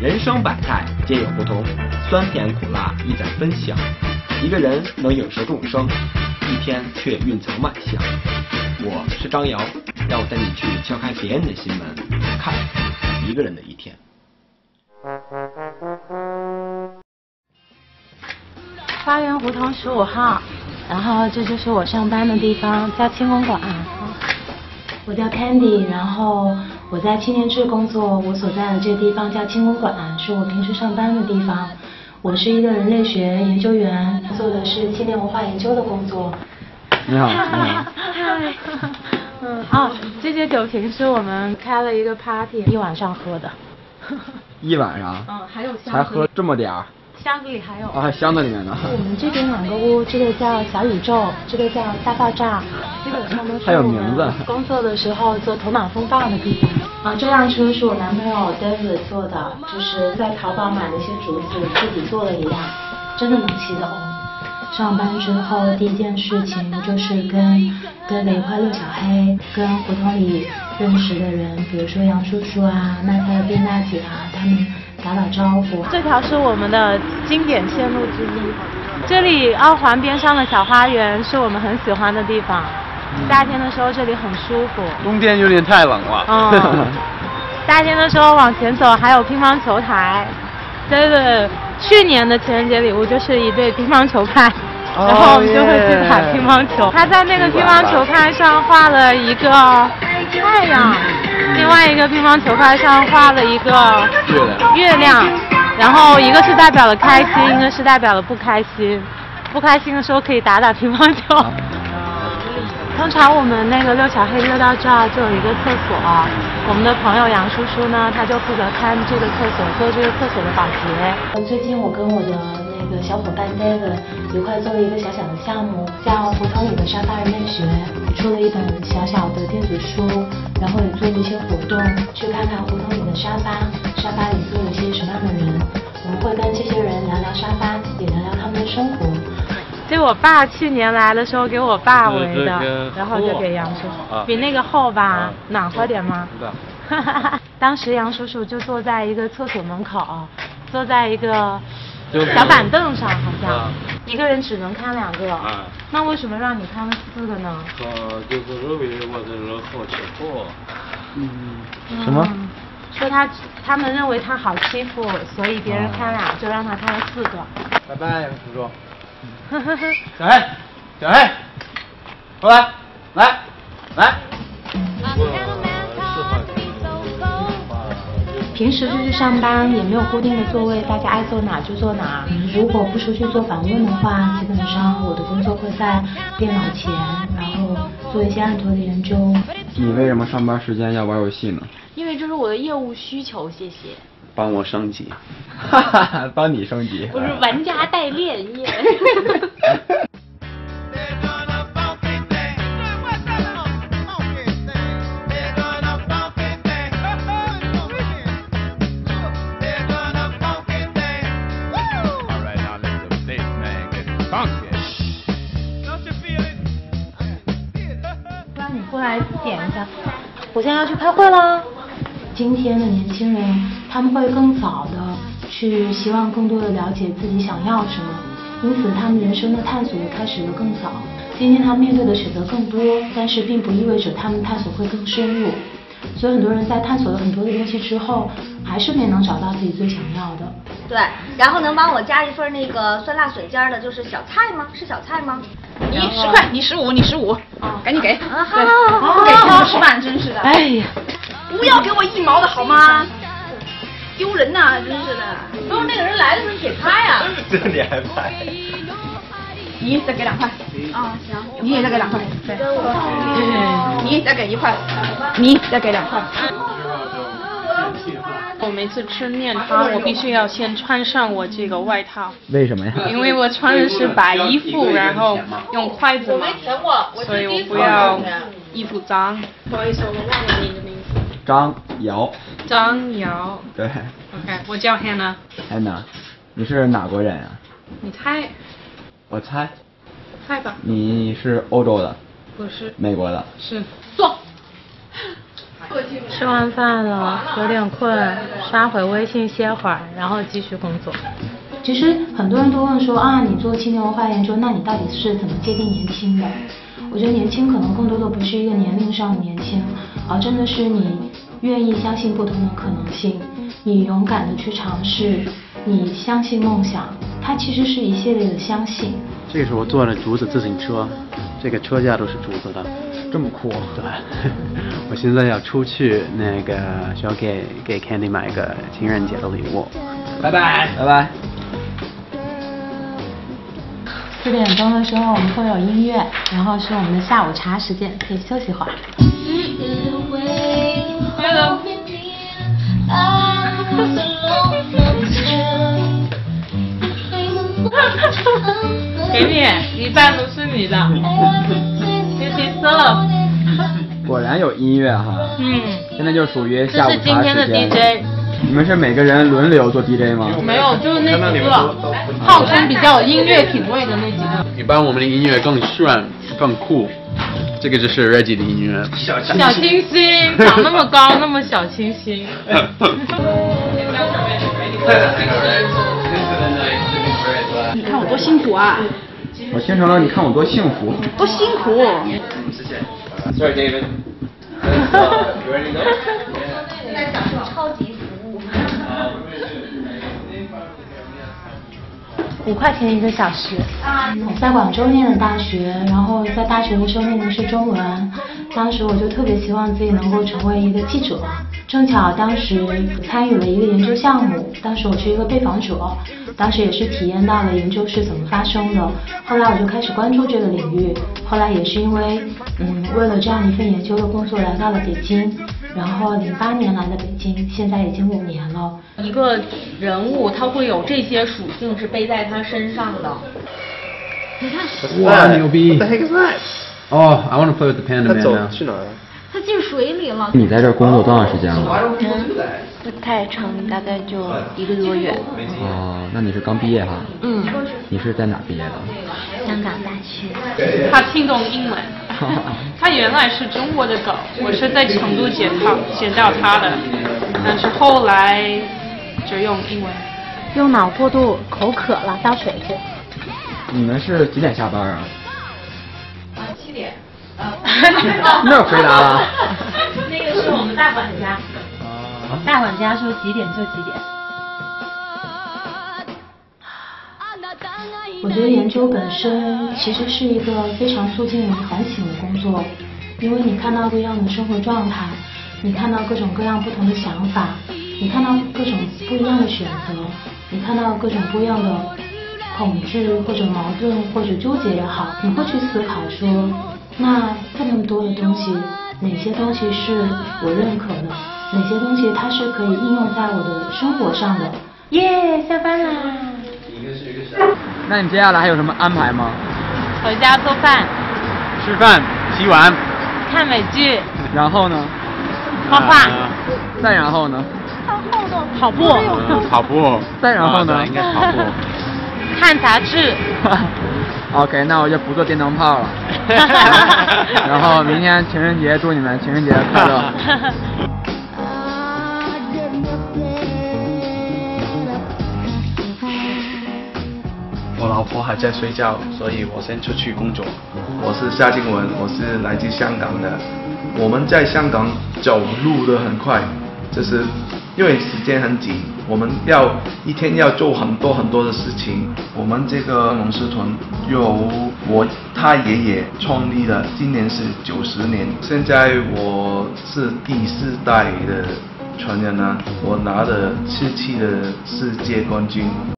人生百态皆有不同，酸甜苦辣亦在分享。一个人能影射众生，一天却蕴藏万象。我是张瑶，让我带你去敲开别人的心门，看一个人的一天。花园胡同十五号，然后这就是我上班的地方，叫清宫馆。我叫 Candy，然后我在青年志工作，我所在的这个地方叫青公馆，是我平时上班的地方。我是一个人类学研究员，做的是青年文化研究的工作。你好，你好。嗨，嗯啊，这些酒瓶是我们开了一个 party，一晚上喝的。一晚上？嗯，还有才喝这么点儿？箱子里还有。啊，还箱子里面呢。我们这边两个屋，这个叫小宇宙，这个叫大爆炸，基本上都是还有名字工作的时候做头脑风暴的地方。啊，这辆车是我男朋友 David 做的，就是在淘宝买了一些竹子，自己做了一辆，真的能骑的哦。上班之后第一件事情就是跟 David 一块遛小黑，跟胡同里认识的人，比如说杨叔叔啊、卖菜的卞大姐啊，他们。打打招呼。这条是我们的经典线路之一。这里二环边上的小花园是我们很喜欢的地方。夏天的时候这里很舒服。冬天有点太冷了。嗯。夏天的时候往前走还有乒乓球台。这个去年的情人节礼物就是一对乒乓球拍，然后我们就会去打乒乓球。他在那个乒乓球拍上画了一个太阳。另外一个乒乓球拍上画了一个月亮，月亮，然后一个是代表了开心，一个是代表了不开心。不开心的时候可以打打乒乓球。通常我们那个六小黑溜到这儿就有一个厕所，我们的朋友杨叔叔呢，他就负责看这个厕所，做这个厕所的保洁。最近我跟我的那个小伙伴 David 一块做了一个小小的项目，叫《胡同里的沙发人类学》，出了一本小小的电子书，然后也做了一些活动，去看看胡同里的沙发，沙发里坐了一些什么样的人，我们会跟这些人聊聊沙发，也聊聊他们的生活。这我爸去年来的时候给我爸围的，然后就给杨叔叔，比那个厚吧，暖和点吗？当时杨叔叔就坐在一个厕所门口，坐在一个小板凳上，好像一个人只能看两个。那为什么让你看了四个呢？他就是认为我在这好欺负。嗯。什么？说他他们认为他好欺负，所以别人看俩就让他看了四个。拜拜，杨叔叔。小黑，小黑，过来，来，来。平时就是上班，也没有固定的座位，大家爱坐哪就坐哪。如果不出去做访问的话，基本上我的工作会在电脑前，然后做一些案头的研究。你为什么上班时间要玩游戏呢？因为这是我的业务需求，谢谢。帮我升级，哈哈，帮你升级。不是玩家代练耶。点一下，我现在要去开会了。今天的年轻人，他们会更早的去希望更多的了解自己想要什么，因此他们人生的探索也开始的更早。今天他面对的选择更多，但是并不意味着他们探索会更深入。所以很多人在探索了很多的东西之后，还是没能找到自己最想要的。对，然后能帮我加一份那个酸辣水尖的，就是小菜吗？是小菜吗？你十块，你十五，你十五，赶紧给。啊，好好好，不给请客吃饭，真是的。哎呀。不要给我一毛的好吗？丢人呐，真是的！都是那个人来的时候你给他呀。这你还拍？你再给两块。啊，行。你也再给两块。对。你再给一块。你再给两块。我每次吃面汤，我必须要先穿上我这个外套。为什么呀？因为我穿的是白衣服，然后用筷子嘛，所以我不要衣服脏。不好意思，我忘了你的名字。张瑶。张瑶。对。OK，我叫 Hannah。Hannah，你是哪国人啊？你猜。我猜。猜吧。你是欧洲的。不是。美国的。是。坐。吃完饭了，有点困，刷会微信歇会儿，然后继续工作。其实很多人都问说啊，你做青年文化研究，那你到底是怎么界定年轻的？我觉得年轻可能更多的不是一个年龄上的年轻，而真的是你愿意相信不同的可能性，你勇敢的去尝试，你相信梦想，它其实是一系列的相信。这个是我坐的竹子自行车，这个车架都是竹子的，这么酷。对，我现在要出去，那个需要给给 Candy 买一个情人节的礼物。拜拜，拜拜。四点钟的时候我们会有音乐，然后是我们的下午茶时间，可以休息会儿。给你，一半都是你的。谢谢 serve。果然有音乐哈。嗯。现在就属于下午茶时间。这是今天的 DJ。你们是每个人轮流做 DJ 吗？没有，就是那几个号称比较有音乐品味的那几个。一般我们的音乐更炫、更酷。这个就是 Reggie 的音乐。小清新，长那么高，那么小清新。你看我多辛苦啊！我宣传了你看我多幸福。多辛苦。谢谢 Sorry, David. 在享受超级服务。五块钱一个小时。在广州念的大学，然后在大学的时候念的是中文。当时我就特别希望自己能够成为一个记者。正巧当时参与了一个研究项目，当时我是一个被访者，当时也是体验到了研究是怎么发生的。后来我就开始关注这个领域。后来也是因为，嗯，为了这样一份研究的工作来到了北京。然后零八年来的北京，现在已经五年了。一个人物他会有这些属性是背在他身上的。你看。哇，牛逼！哦，I want to play with the panda man now。去哪儿？他进水里了。你在这工作多长时间了？不太长，大概就一个多月。哦，那你是刚毕业哈？嗯。你是在哪毕业的？香港大学。他听懂英文。他原来是中国的狗，我是在成都捡到捡到他的，但是后来就用英文。用脑过度，口渴了，倒水去。你们是几点下班啊？啊，七点。那回答了。那个是我们大管家。大管家说几点就几点。我觉得研究本身其实是一个非常促进人反省的工作，因为你看到不一样的生活状态，你看到各种各样不同的想法，你看到各种不一样的选择，你看到各种不一样的恐惧或者矛盾或者纠结也好，你会去思考说，那这么多的东西，哪些东西是我认可的，哪些东西它是可以应用在我的生活上的？耶，下班啦！那你接下来还有什么安排吗？回家做饭、吃饭、洗碗、看美剧。然后呢？画画。再然后呢？跑步。跑步。再然后呢？应该是跑步。看杂志。OK，那我就不做电灯泡了。然后明天情人节，祝你们情人节快乐。我老婆还在睡觉，所以我先出去工作。我是夏静文，我是来自香港的。我们在香港走路的很快，就是因为时间很紧，我们要一天要做很多很多的事情。我们这个龙狮团由我他爷爷创立的，今年是九十年，现在我是第四代的传人了，我拿了七的世界冠军。